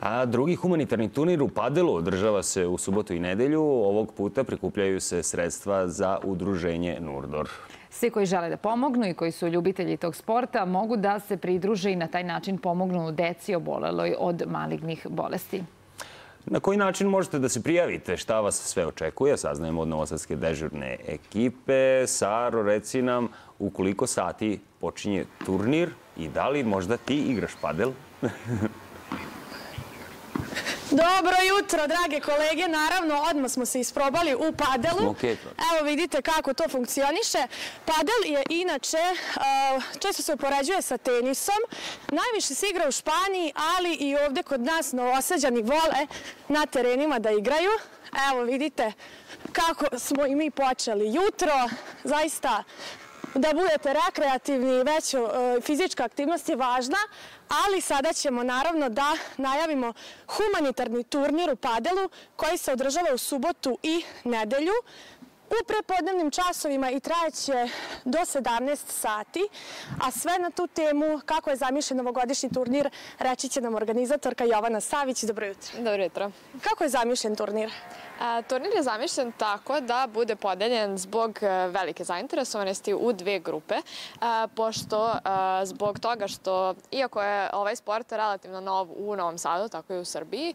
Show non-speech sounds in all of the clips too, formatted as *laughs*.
A drugi humanitarni turnir u Padelu održava se u subotu i nedelju. Ovog puta prikupljaju se sredstva za udruženje Nurdor. Svi koji žele da pomognu i koji su ljubitelji tog sporta mogu da se pridruže i na taj način pomognu deci oboleloj od malignih bolesti. Na koji način možete da se prijavite? Šta vas sve očekuje? Saznajemo od Novosadske dežurne ekipe. Saro, reci nam u koliko sati počinje turnir i da li možda ti igraš padel? *laughs* Dobro jutro, drage kolege. Naravno, odmah smo se isprobali u padelu. Evo vidite kako to funkcioniše. Padel je inače, često se upoređuje sa tenisom. Najviše se igra u Španiji, ali i ovde kod nas novosađani vole na terenima da igraju. Evo vidite kako smo i mi počeli jutro. Zaista da budete rekreativni, već e, fizička aktivnost je važna, ali sada ćemo naravno da najavimo humanitarni turnir u Padelu koji se održava u subotu i nedelju. U prepodnevnim časovima i trajeće do 17 sati, a sve na tu temu kako je zamišljen novogodišnji turnir reći će nam organizatorka Jovana Savić. Dobro jutro. Dobro jutro. Kako je zamišljen turnir? Turnir je zamišljen tako da bude podeljen zbog e, velike zainteresovanosti u dve grupe, pošto zbog toga što, iako je ovaj sport relativno nov u Novom Sadu, tako i u Srbiji,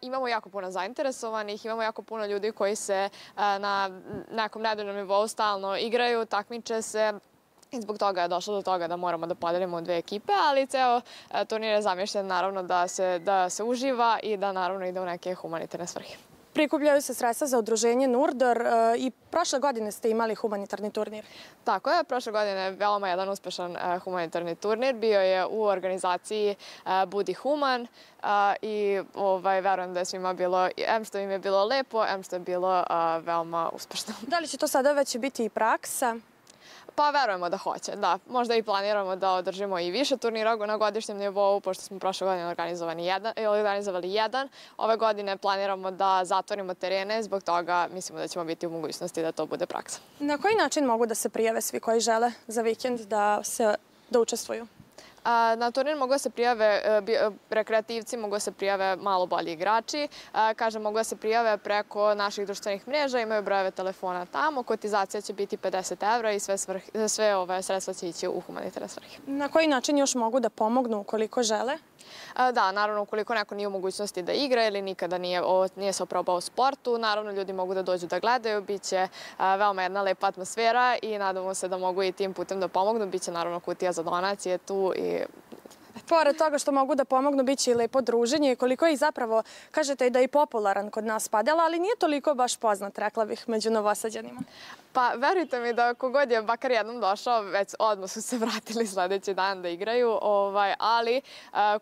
imamo jako puno zainteresovanih, imamo jako puno ljudi koji se na nekom nedeljnom nivou stalno igraju, takmiče se, I zbog toga je došlo do toga da moramo da podelimo dve ekipe, ali ceo e, turnir je zamišljen naravno da se, da se uživa i da naravno ide u neke humanitarne svrhe. Prikupljaju se sredstva za udruženje Nurdor e, i prošle godine ste imali humanitarni turnir. Tako je, prošle godine je veoma jedan uspešan e, humanitarni turnir. Bio je u organizaciji Budi Human i ovaj, verujem da je svima bilo, em što im je bilo lepo, em što je bilo veoma uspešno. Da li će to sada već biti i praksa? Pa verujemo da hoće, da. Možda i planiramo da održimo i više turnira na godišnjem nivou, pošto smo prošle godine organizovani jedan, organizovali jedan. Ove godine planiramo da zatvorimo terene, zbog toga mislimo da ćemo biti u mogućnosti da to bude praksa. Na koji način mogu da se prijave svi koji žele za vikend da, se, da učestvuju? Na turnir mogu da se prijave e, e, rekreativci, mogu da se prijave malo bolji igrači. Kažem, mogu da se prijave preko naših društvenih mreža, imaju brojeve telefona tamo. Kotizacija će biti 50 evra i sve, sve ove sredstva će ići u humanitarne svrhe. Na koji način još mogu da pomognu ukoliko žele? Da, naravno, ukoliko neko nije u mogućnosti da igra ili nikada nije, nije se oprobao sportu, naravno, ljudi mogu da dođu da gledaju, bit će veoma jedna lepa atmosfera i nadamo se da mogu i tim putem da pomognu. Biće, naravno, kutija za donacije tu i Pored toga što mogu da pomognu, bit će i lepo druženje. Koliko je i zapravo, kažete da je i popularan kod nas padela, ali nije toliko baš poznat, rekla bih, među novosađanima. Pa, verujte mi da kogod je bakar jednom došao, već odmah su se *laughs* vratili sledeći dan da igraju, ovaj, ali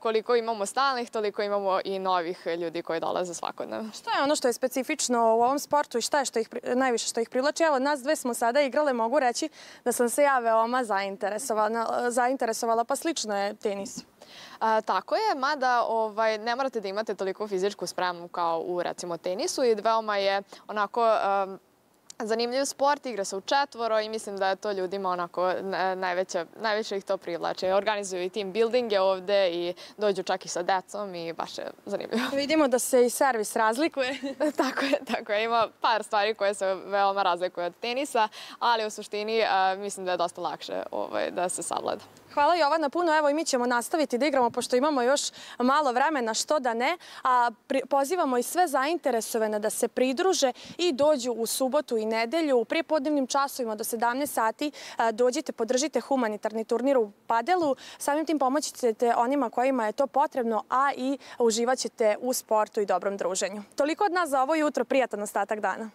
koliko imamo stalnih, toliko imamo i novih ljudi koji dolaze svakodnevno. Šta je ono što je specifično u ovom sportu i šta je što ih, najviše što ih privlači? Evo, nas dve smo sada igrale, mogu reći da sam se ja veoma zainteresovala, zainteresovala pa slično je tenis. A, tako je, mada ovaj, ne morate da imate toliko fizičku spremnu kao u recimo tenisu i veoma je onako um, zanimljiv sport, igra se u četvoro i mislim da je to ljudima onako najveće, najveće ih to privlače. Organizuju i team buildinge ovde i dođu čak i sa decom i baš je zanimljivo. *laughs* Vidimo da se i servis razlikuje. *laughs* tako je, tako je. Ima par stvari koje se veoma razlikuju od tenisa, ali u suštini mislim da je dosta lakše ovaj, da se savlada. Hvala Jovana puno. Evo i mi ćemo nastaviti da igramo pošto imamo još malo vremena, što da ne. A pozivamo i sve zainteresovane da se pridruže i dođu u subotu i nedelju. U prijepodnevnim časovima do 17 sati dođite, podržite humanitarni turnir u Padelu. Samim tim pomoći ćete onima kojima je to potrebno, a i uživat ćete u sportu i dobrom druženju. Toliko od nas za ovo jutro. Prijatan ostatak dana.